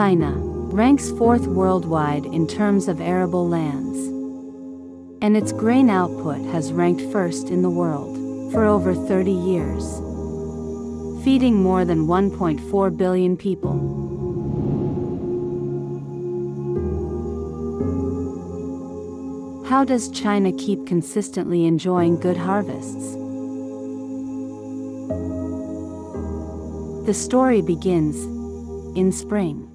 China ranks fourth worldwide in terms of arable lands. And its grain output has ranked first in the world for over 30 years, feeding more than 1.4 billion people. How does China keep consistently enjoying good harvests? The story begins in spring.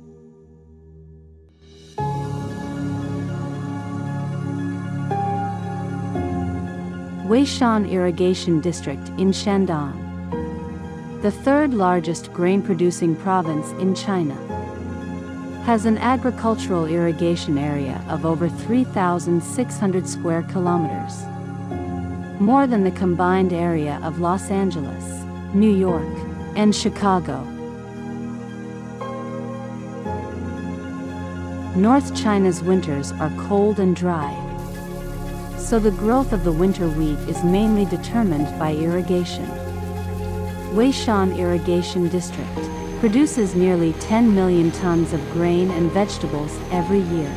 Weishan Irrigation District in Shandong. The third largest grain producing province in China. Has an agricultural irrigation area of over 3,600 square kilometers. More than the combined area of Los Angeles, New York, and Chicago. North China's winters are cold and dry, so the growth of the winter wheat is mainly determined by irrigation. Weishan Irrigation District produces nearly 10 million tons of grain and vegetables every year.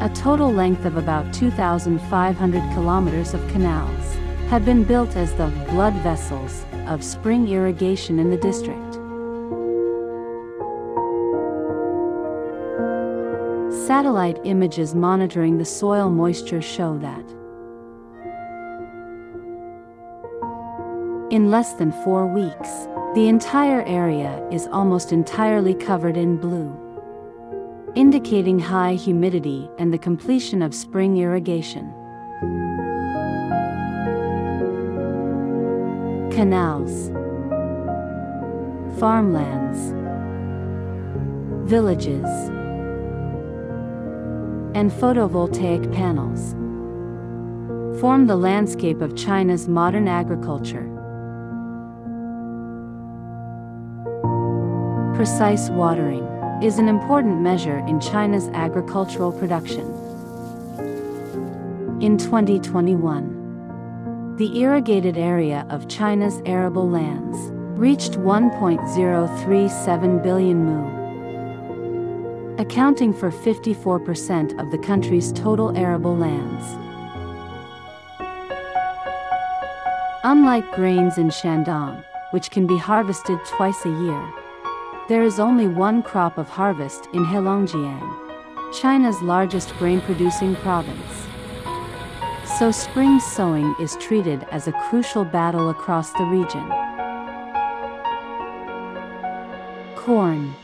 A total length of about 2,500 kilometers of canals have been built as the blood vessels of spring irrigation in the district. Satellite images monitoring the soil moisture show that in less than four weeks, the entire area is almost entirely covered in blue, indicating high humidity and the completion of spring irrigation. Canals, farmlands, villages, and photovoltaic panels form the landscape of China's modern agriculture. Precise watering is an important measure in China's agricultural production. In 2021, the irrigated area of China's arable lands reached 1.037 billion mu accounting for 54% of the country's total arable lands. Unlike grains in Shandong, which can be harvested twice a year, there is only one crop of harvest in Heilongjiang, China's largest grain-producing province. So spring sowing is treated as a crucial battle across the region. Corn,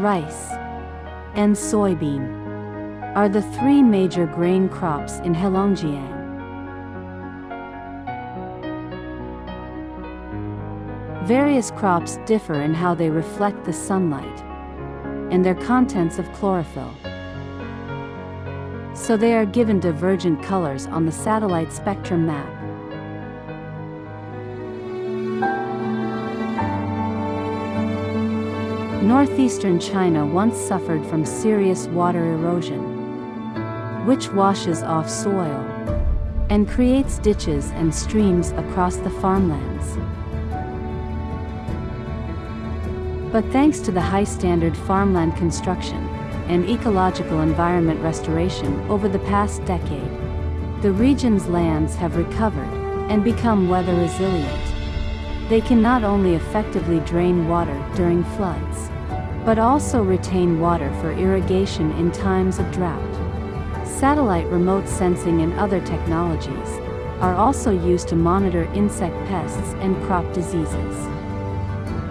rice, and soybean are the three major grain crops in Heilongjiang. Various crops differ in how they reflect the sunlight and their contents of chlorophyll. So they are given divergent colors on the satellite spectrum map. Northeastern China once suffered from serious water erosion, which washes off soil and creates ditches and streams across the farmlands. But thanks to the high standard farmland construction and ecological environment restoration over the past decade, the region's lands have recovered and become weather resilient. They can not only effectively drain water during floods, but also retain water for irrigation in times of drought. Satellite remote sensing and other technologies are also used to monitor insect pests and crop diseases.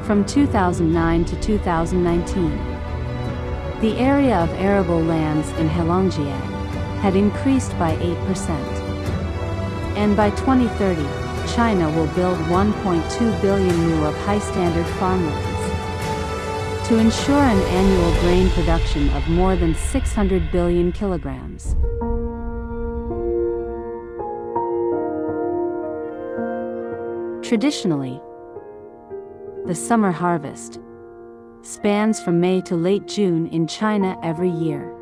From 2009 to 2019, the area of arable lands in Heilongjiang had increased by 8%. And by 2030, China will build 1.2 billion mu of high-standard farmland to ensure an annual grain production of more than 600 billion kilograms. Traditionally, the summer harvest spans from May to late June in China every year.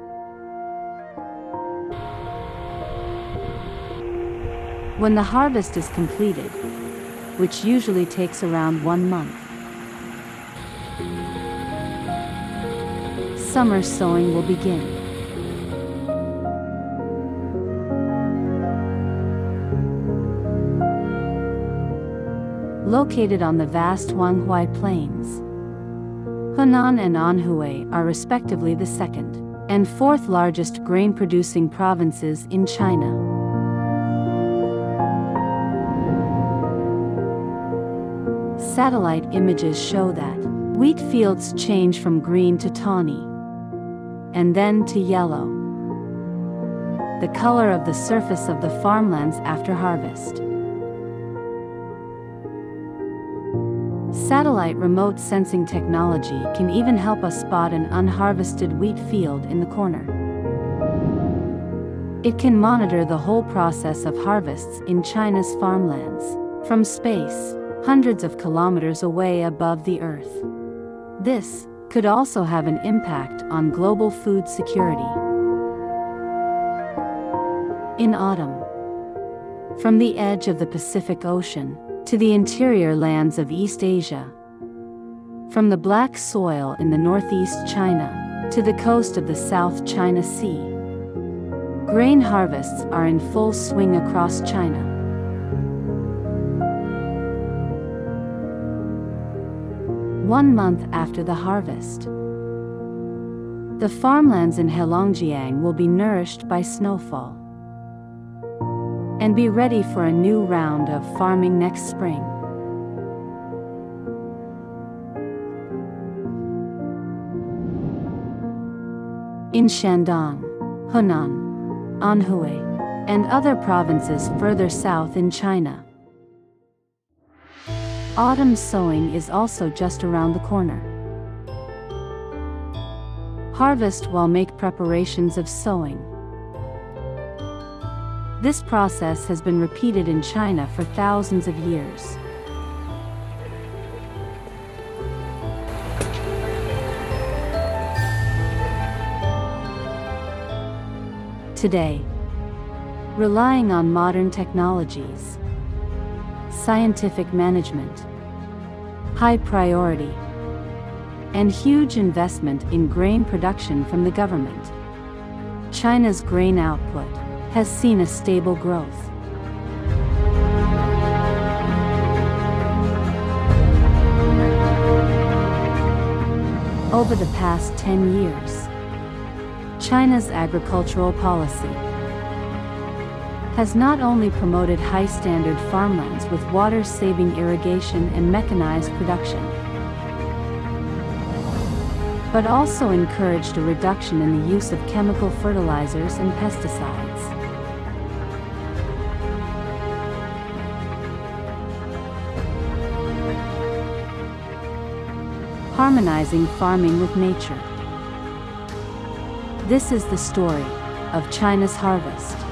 When the harvest is completed, which usually takes around one month, summer sowing will begin. Located on the vast Huanghuai Plains, Henan and Anhui are respectively the second and fourth largest grain producing provinces in China. Satellite images show that wheat fields change from green to tawny and then to yellow, the color of the surface of the farmlands after harvest. Satellite remote sensing technology can even help us spot an unharvested wheat field in the corner. It can monitor the whole process of harvests in China's farmlands, from space, hundreds of kilometers away above the Earth. This could also have an impact on global food security. In autumn, from the edge of the Pacific Ocean, to the interior lands of East Asia. From the black soil in the northeast China to the coast of the South China Sea. Grain harvests are in full swing across China. One month after the harvest, the farmlands in Heilongjiang will be nourished by snowfall and be ready for a new round of farming next spring. In Shandong, Henan, Anhui, and other provinces further south in China. Autumn sowing is also just around the corner. Harvest while make preparations of sowing. This process has been repeated in China for thousands of years. Today, relying on modern technologies, scientific management, high priority, and huge investment in grain production from the government, China's grain output has seen a stable growth. Over the past 10 years, China's agricultural policy has not only promoted high-standard farmlands with water-saving irrigation and mechanized production, but also encouraged a reduction in the use of chemical fertilizers and pesticides. harmonizing farming with nature. This is the story of China's harvest.